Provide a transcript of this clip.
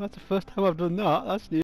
That's the first time I've done that. That's new.